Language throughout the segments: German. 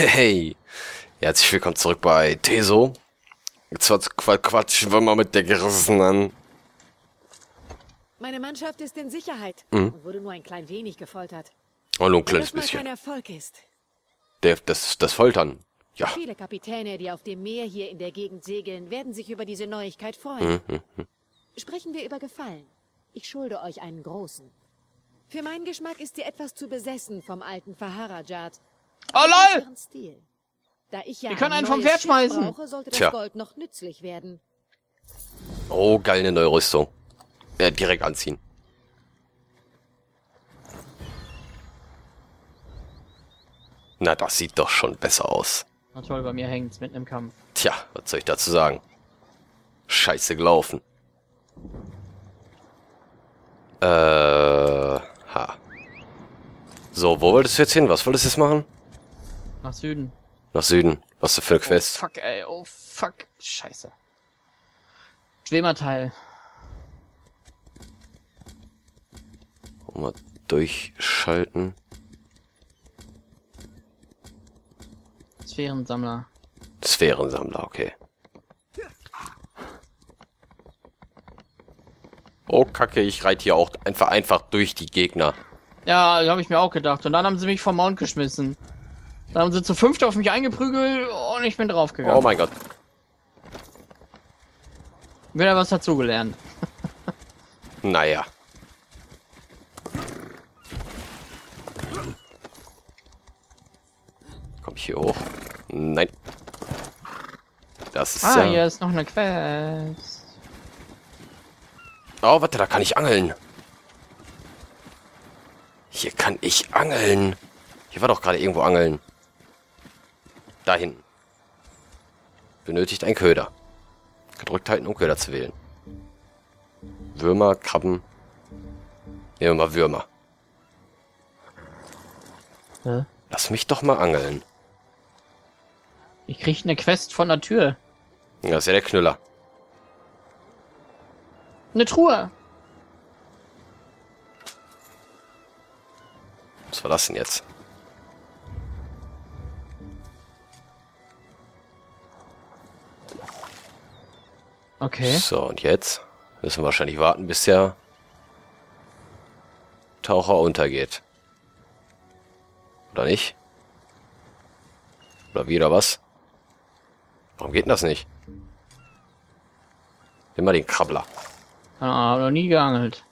Hey, herzlich willkommen zurück bei Teso. Jetzt quatschen wir mal mit der Gerissenen. Meine Mannschaft ist in Sicherheit mhm. und wurde nur ein klein wenig gefoltert. Oh, nur ein kleines Wenn das bisschen. kein Erfolg ist. Der, das, das Foltern. Ja. Viele Kapitäne, die auf dem Meer hier in der Gegend segeln, werden sich über diese Neuigkeit freuen. Mhm. mhm. Sprechen wir über Gefallen. Ich schulde euch einen großen. Für meinen Geschmack ist sie etwas zu besessen vom alten Faharajat. Oh lol! Da ich ja Wir können einen vom Pferd schmeißen. Brauche, sollte das Tja. Gold noch nützlich werden. Oh, geil, eine neue Rüstung. Ja, direkt anziehen. Na, das sieht doch schon besser aus. Na toll, bei mir hängt's mitten im Kampf. Tja, was soll ich dazu sagen? Scheiße gelaufen. Äh, ha. So, wo wolltest du jetzt hin? Was wolltest du jetzt machen? Nach Süden. Nach Süden. Was für eine Quest? Oh, fuck, ey. Oh, fuck. Scheiße. Schwemerteil. Mal durchschalten. Sphärensammler. Sphärensammler, okay. Oh, Kacke, ich reite hier auch einfach einfach durch die Gegner. Ja, habe ich mir auch gedacht. Und dann haben sie mich vom Mount geschmissen. Dann haben sie zu fünft auf mich eingeprügelt und ich bin draufgegangen. Oh mein Gott. Wieder was dazugelernt. naja. Komm ich hier hoch? Nein. Das ist ah, ja... hier ist noch eine Quest. Oh, warte, da kann ich angeln. Hier kann ich angeln. Hier war doch gerade irgendwo angeln. Da hinten. Benötigt ein Köder. Gedrückt halten, um Köder zu wählen. Würmer, Krabben. Nehmen wir mal Würmer. Hä? Lass mich doch mal angeln. Ich krieg eine Quest von der Tür. Das ist ja der Knüller. Eine Truhe. Was war das denn jetzt? Okay. So, und jetzt müssen wir wahrscheinlich warten, bis der Taucher untergeht. Oder nicht? Oder wieder was? Warum geht denn das nicht? Nimm mal den Krabbler. Ah, noch nie geangelt.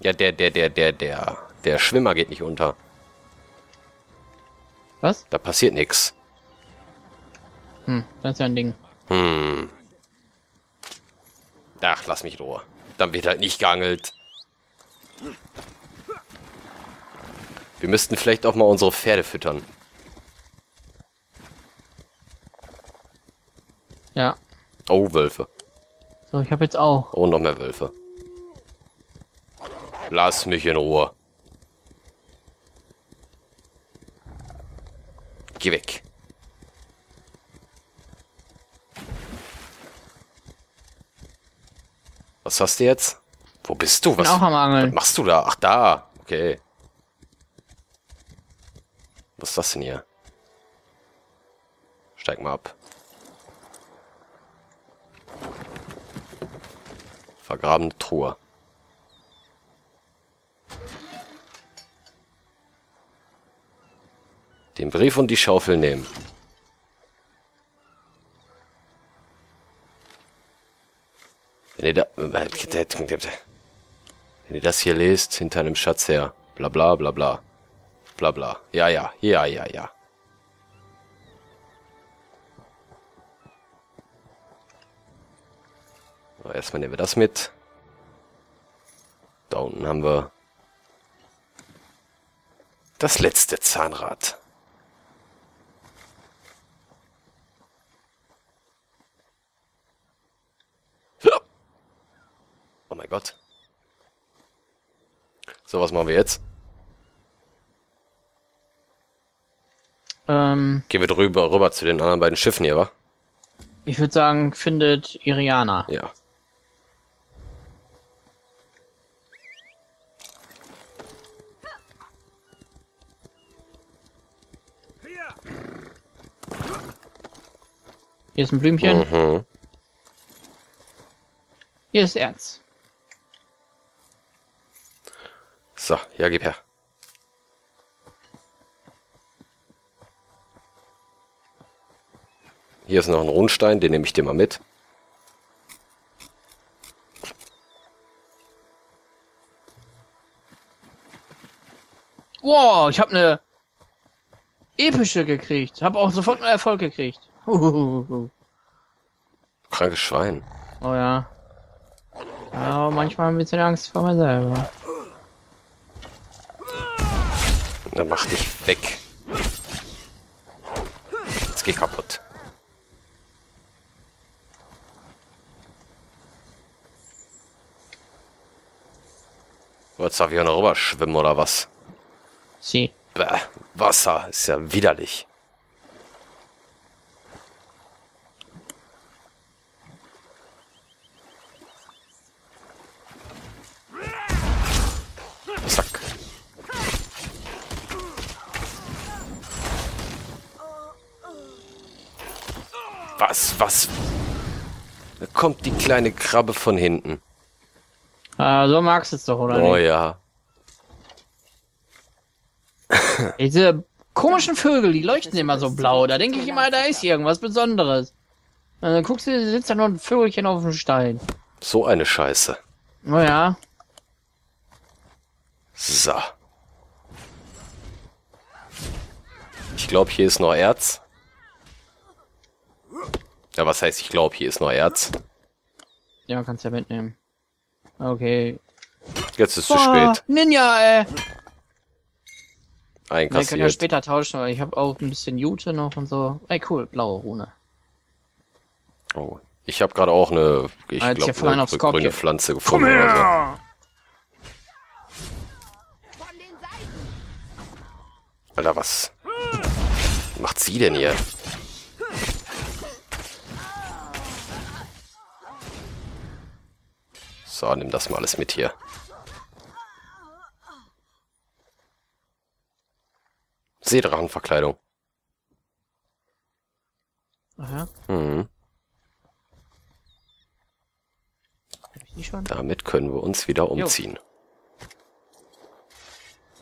Ja, der, der, der, der, der, der Schwimmer geht nicht unter. Was? Da passiert nichts. Hm, das ist ja ein Ding. Hm. Ach, lass mich in Ruhe. Dann wird halt nicht geangelt. Wir müssten vielleicht auch mal unsere Pferde füttern. Ja. Oh, Wölfe. So, ich habe jetzt auch. Oh, noch mehr Wölfe. Lass mich in Ruhe. Geh weg. Was hast du jetzt? Wo bist du? Was, auch am Angeln. was machst du da? Ach, da. Okay. Was ist das denn hier? Steig mal ab. Vergrabene Truhe. Den Brief und die Schaufel nehmen. Wenn ihr, da, wenn ihr das hier lest, hinter einem Schatz her. Bla bla bla bla. Bla bla. Ja, ja, ja, ja, ja. Erstmal nehmen wir das mit. Da unten haben wir das letzte Zahnrad. Gott. So, was machen wir jetzt? Ähm, Gehen wir drüber rüber zu den anderen beiden Schiffen hier, wa? Ich würde sagen, findet Iriana. Ja. Hier ist ein Blümchen. Mhm. Hier ist Ernst. So, ja, gib her. Hier ist noch ein Rundstein, den nehme ich dir mal mit. Wow, ich habe eine epische gekriegt. Habe auch sofort einen Erfolg gekriegt. Huhuhuhu. Krankes Schwein. Oh ja. Ja, manchmal ein bisschen Angst vor mir selber. Dann mach dich weg. Jetzt geh kaputt. Jetzt darf ich auch noch rüber schwimmen oder was? Sie. Bäh, Wasser ist ja widerlich. Zack. Was, was? Da kommt die kleine Krabbe von hinten. Ah, so magst du es doch, oder Oh nicht? ja. Diese komischen Vögel, die leuchten immer so blau. Da denke ich immer, da ist irgendwas Besonderes. Und dann guckst du, sitzt da nur ein Vögelchen auf dem Stein. So eine Scheiße. Oh ja. So. Ich glaube, hier ist noch Erz. Ja, was heißt, ich glaube, hier ist noch Erz. Ja, kannst ja mitnehmen. Okay. Jetzt ist zu Boah, spät. Ninja, ey. Wir können ja Einkassiert. später tauschen, aber ich habe auch ein bisschen Jute noch und so. Ey, cool, blaue Rune. Oh. Ich habe gerade auch eine, ich Ah, glaube, vorhin eine grüne Pflanze gefunden. Oder so. Alter, was macht sie denn hier? So, nimm das mal alles mit hier. Seedrachenverkleidung. Aha, Mhm. Damit können wir uns wieder umziehen.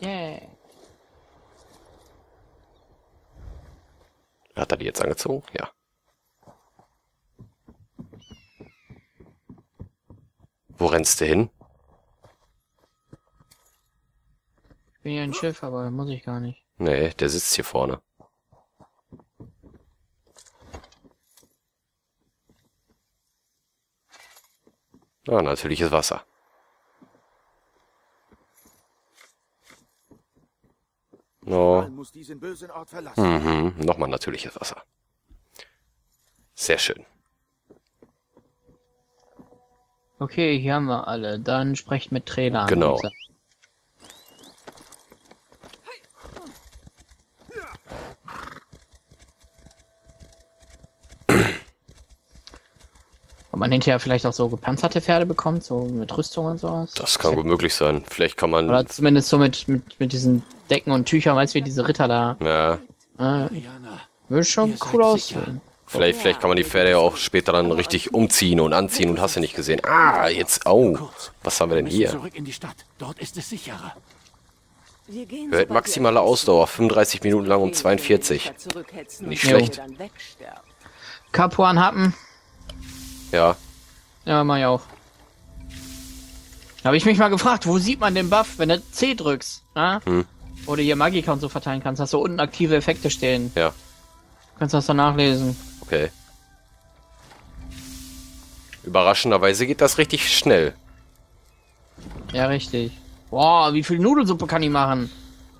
Yeah. Hat er die jetzt angezogen? Ja. Wo rennst du hin? Ich bin ja ein Schiff, aber muss ich gar nicht. Nee, der sitzt hier vorne. Ah, natürliches Wasser. No. Muss diesen bösen Ort verlassen. Mhm, nochmal natürliches Wasser. Sehr schön. Okay, hier haben wir alle. Dann sprecht mit Trainer. an. Genau. Ob man hinterher vielleicht auch so gepanzerte Pferde bekommt, so mit Rüstung und sowas. Das kann gut möglich sein. Vielleicht kann man. Oder zumindest so mit, mit, mit diesen Decken und Tüchern, weißt du, wie diese Ritter da. Ja, Äh, würde schon cool aussehen. Vielleicht, vielleicht kann man die Pferde ja auch später dann richtig umziehen und anziehen und hast du nicht gesehen. Ah, jetzt. Oh, kurz. was haben wir denn hier? zurück in die Stadt. Dort ist es sicherer. Wir gehen, Hört maximale Ausdauer, 35 Minuten lang um wissen, 42. wenn wir zurückhetzen Nicht schlecht. Kapuan Happen. Ja, Ja, mach ich auch. Habe ich mich mal gefragt, wo sieht man den Buff, wenn du C drückst? Na? Hm. Oder hier Magika und so verteilen kannst, hast du unten aktive Effekte stehen. ja, Kannst du das dann nachlesen. Okay. Überraschenderweise geht das richtig schnell. Ja, richtig. Boah, wie viel Nudelsuppe kann ich machen?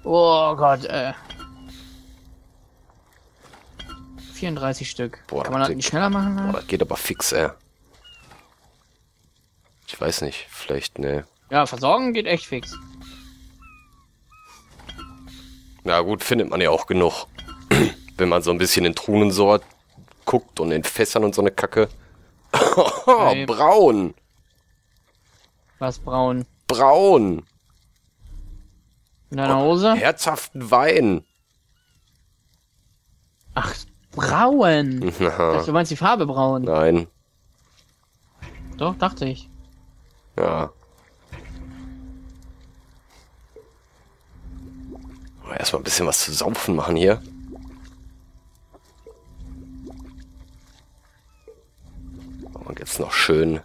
Oh Gott, äh. 34 Stück. Boah, kann man das nicht schneller machen? Boah, Ne? das geht aber fix, ey. Ich weiß nicht, vielleicht, ne. Ja, versorgen geht echt fix. Na gut, findet man ja auch genug. Wenn man so ein bisschen in Truhensort guckt und in Fässern und so eine Kacke. Ey. braun! Was braun. Braun! In deiner Hose? Herzhaften Wein! Ach, Braun. Du meinst die Farbe braun? Nein. Doch, dachte ich. Ja. Oh, Erstmal ein bisschen was zu saufen machen hier. Jetzt noch schön.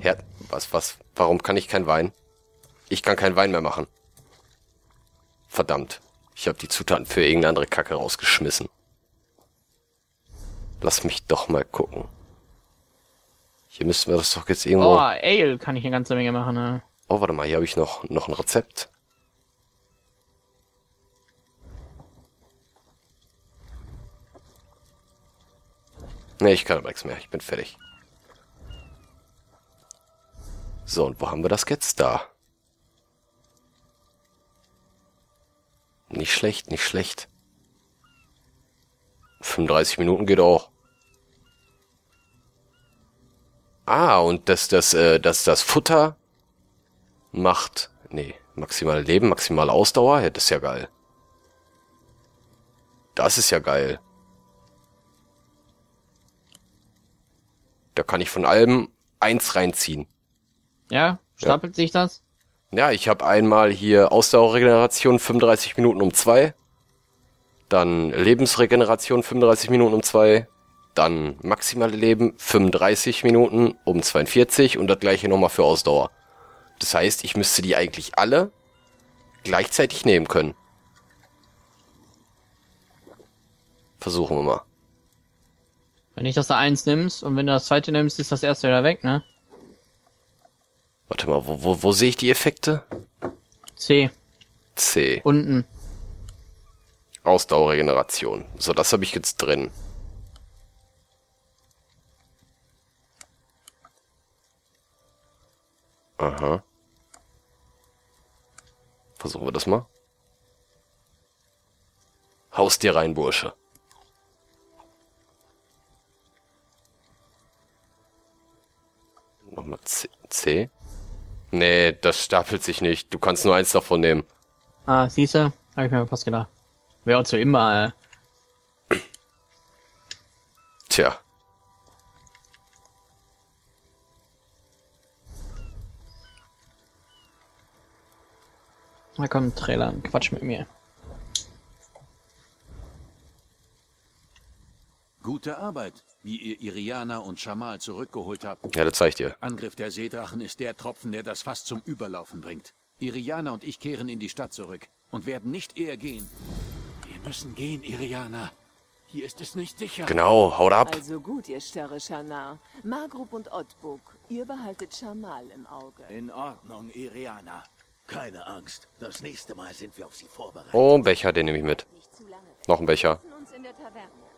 Her was, was? Warum kann ich kein Wein? Ich kann kein Wein mehr machen. Verdammt. Ich habe die Zutaten für irgendeine andere Kacke rausgeschmissen. Lass mich doch mal gucken. Hier müssten wir das doch jetzt irgendwo... Oh, Ale kann ich eine ganze Menge machen. Ne? Oh, warte mal, hier habe ich noch, noch ein Rezept. Ne, ich kann aber nichts mehr. Ich bin fertig. So, und wo haben wir das jetzt? Da. Nicht schlecht, nicht schlecht. 35 Minuten geht auch. Ah, und dass das, äh, dass das Futter macht. Nee, maximale Leben, maximale Ausdauer. Ja, das ist ja geil. Das ist ja geil. Da kann ich von allem eins reinziehen. Ja, stapelt sich das? Ja, ich habe einmal hier Ausdauerregeneration 35 Minuten um zwei. Dann Lebensregeneration 35 Minuten um zwei. Dann maximale Leben 35 Minuten um 42 und das gleiche nochmal für Ausdauer. Das heißt, ich müsste die eigentlich alle gleichzeitig nehmen können. Versuchen wir mal. Wenn ich das da eins nimmst und wenn du das zweite nimmst, ist das erste wieder weg, ne? Warte mal, wo, wo, wo sehe ich die Effekte? C. C. Unten. Ausdauerregeneration. So, das habe ich jetzt drin. Aha. Versuchen wir das mal. Haust dir rein, Bursche. Nochmal C. C. Nee, das stapelt sich nicht. Du kannst nur eins davon nehmen. Ah, siehste, habe ich mir fast gedacht. Wäre auch zu immer, äh. Tja. Da kommt ein Trailer, Quatsch mit mir. Gute Arbeit, wie ihr Iriana und Shamal zurückgeholt habt. Ja, das zeig ich dir. Angriff der Seedrachen ist der Tropfen, der das Fass zum Überlaufen bringt. Iriana und ich kehren in die Stadt zurück und werden nicht eher gehen. Wir müssen gehen, Iriana. Hier ist es nicht sicher. Genau, haut ab. Also gut, ihr starre Schanar. Margrup und Ottbuk, ihr behaltet Schamal im Auge. In Ordnung, Iriana. Keine Angst. Das nächste Mal sind wir auf Sie vorbereitet. Oh, ein Becher, den nehme ich mit. Noch ein Becher. Wir treffen uns in der Taverne.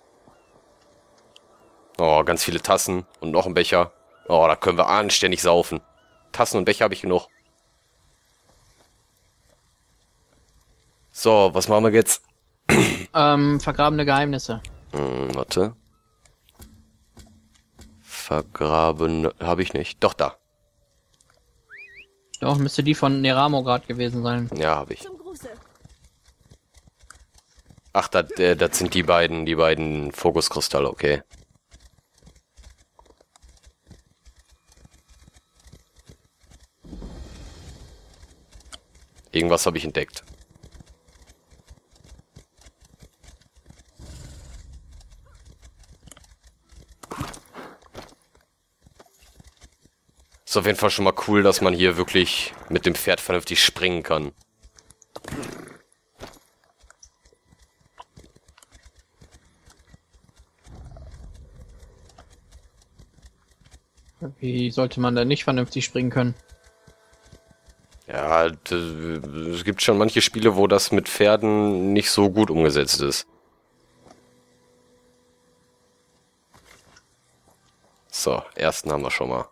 Oh, ganz viele Tassen und noch ein Becher. Oh, da können wir anständig saufen. Tassen und Becher habe ich genug. So, was machen wir jetzt? Ähm, vergrabene Geheimnisse. Hm, warte. Vergraben habe ich nicht. Doch, da. Doch, müsste die von Neramo gerade gewesen sein. Ja, habe ich. Ach, das, äh, das sind die beiden, die beiden Fokuskristalle, okay. Irgendwas habe ich entdeckt. Ist auf jeden Fall schon mal cool, dass man hier wirklich mit dem Pferd vernünftig springen kann. Wie sollte man da nicht vernünftig springen können? Ja, d- es gibt schon manche Spiele, wo das mit Pferden nicht so gut umgesetzt ist. So, ersten haben wir schon mal.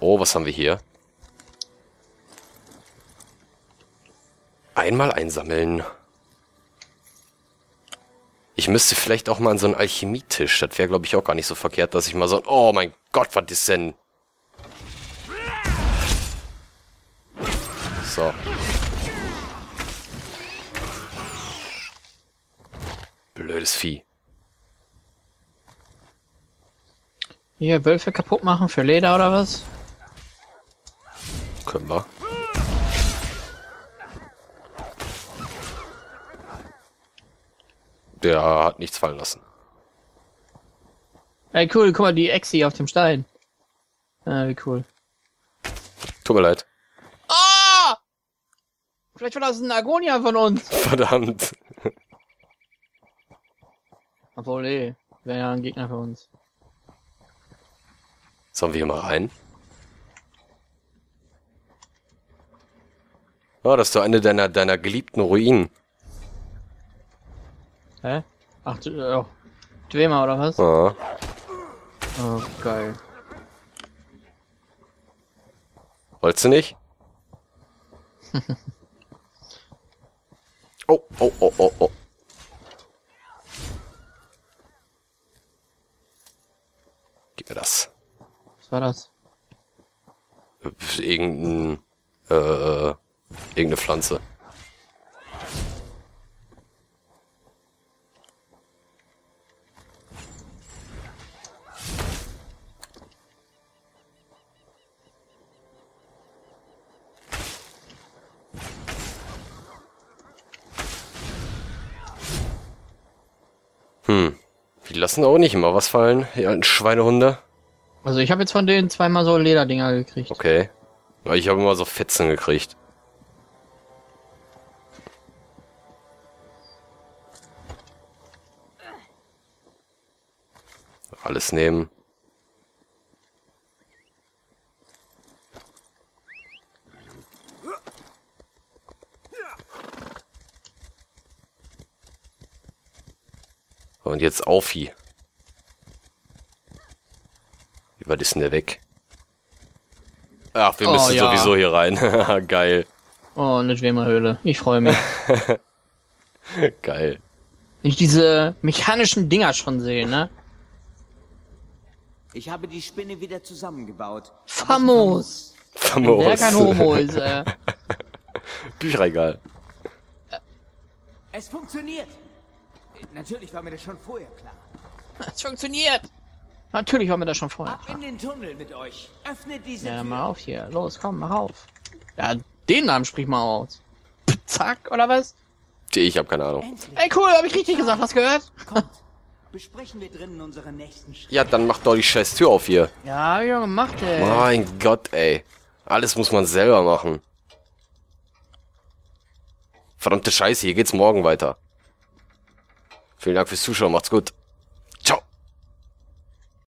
Oh, was haben wir hier? Einmal einsammeln. Ich müsste vielleicht auch mal an so einen Alchemietisch. Das wäre, glaube ich, auch gar nicht so verkehrt, dass ich mal so... Oh mein Gott, was ist denn... So. Blödes Vieh. Hier, Wölfe kaputt machen für Leder oder was? Können wir. Der hat nichts fallen lassen. Ey, cool, guck mal, die Exi auf dem Stein. Ah, wie cool. Tut mir leid. Vielleicht war das ein Agonia von uns. Verdammt. Obwohl, eh, wäre ja ein Gegner für uns. Sollen wir hier mal rein? Oh, das ist doch eine deiner, deiner geliebten Ruinen. Hä? Ach, du, oh. Dwemer oder was? Ah. Oh, geil. Wolltest du nicht? oh, oh, oh, oh, oh. Gib mir das. Was war das? Irgendein, äh, irgendeine Pflanze. Hm. Die lassen auch nicht immer was fallen, die alten Schweinehunde. Also ich habe jetzt von denen zweimal so Lederdinger gekriegt. Okay. Ich habe immer so Fetzen gekriegt. Alles nehmen. Und jetzt auf hier. Wie weit ist denn der weg? Ach, wir Oh, müssen ja. sowieso hier rein. Geil. Oh, eine Schwimmerhöhle. Ich freue mich. Geil. Wenn ich diese mechanischen Dinger schon sehe, ne? Ich habe die Spinne wieder zusammengebaut. Famos! Famos. Wer kein Homo ist, äh. Bücherregal. Es funktioniert. Natürlich war mir das schon vorher klar. Es funktioniert! Natürlich war mir das schon vorher. Ab in den Tunnel mit euch. Öffnet diese Ja, mach auf hier. Los, komm, mach auf. Ja, den Namen sprich mal aus. Zack, oder was? Ich habe keine Ahnung. Endlich. Ey, cool, hab ich richtig gesagt, hast gehört? Kommt. Besprechen wir drinnen unseren nächsten Schritt. Ja, dann mach doch die scheiß Tür auf hier. Ja, hab ich schon gemacht, ey. Mein Gott, ey. Alles muss man selber machen. Verdammte Scheiße, hier geht's morgen weiter. Vielen Dank fürs Zuschauen, macht's gut.